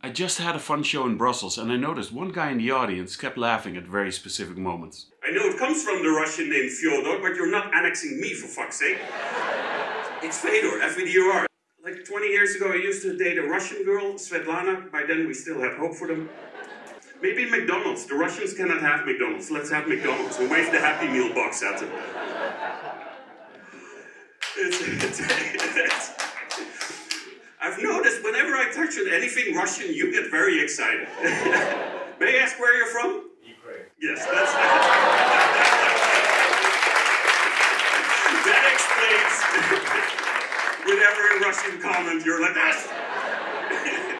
I just had a fun show in Brussels and I noticed one guy in the audience kept laughing at very specific moments. I know it comes from the Russian name Fyodor, but you're not annexing me for fuck's sake. It's Fedor, F-E-D-O-R. Like 20 years ago, I used to date a Russian girl, Svetlana. By then, we still had hope for them. Maybe McDonald's. The Russians cannot have McDonald's. Let's have McDonald's and wave the Happy Meal box at them. It's, it's, it's, I've noticed whenever I touch on anything Russian, you get very excited. May I ask where you're from? Ukraine. Yes, that's. that explains. Whenever in Russian comment, you're like, ah!